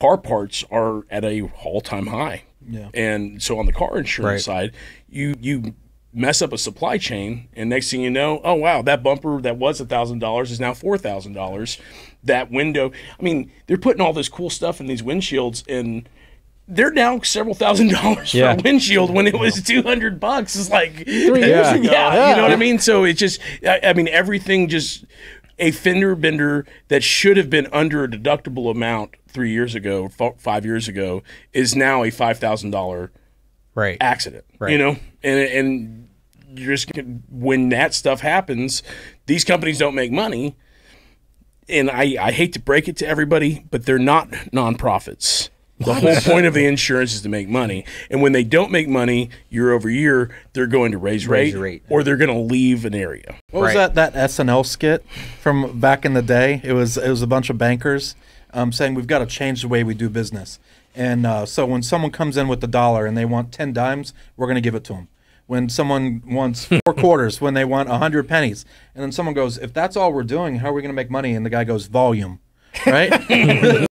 car parts are at a all time high. Yeah. And so on the car insurance Right. side, you you mess up a supply chain, and next thing you know, oh wow, that bumper that was thousand dollars is now four thousand dollars. That window, I mean, they're putting all this cool stuff in these windshields, and they're now several thousand dollars Yeah. for a windshield when it was two hundred bucks. It's like three years yeah, ago, yeah, you know what I mean. So it's just, I, I mean, everything just a fender bender that should have been under a deductible amount three years ago, f- five years ago, is now a five thousand dollar Right. accident. Right. You know, and and you're just when that stuff happens, these companies don't make money. And I, I hate to break it to everybody, but they're not nonprofits. The whole point of the insurance is to make money. And when they don't make money year over year, they're going to raise, Raise rate, rate. or they're going to leave an area. What was Right. that that SNL skit from back in the day? It was it was a bunch of bankers um, saying we've got to change the way we do business. And uh, so when someone comes in with the dollar and they want ten dimes, we're going to give it to them. When someone wants four quarters, when they want a hundred pennies, and then someone goes, "If that's all we're doing, how are we going to make money?" And the guy goes, "Volume." Right?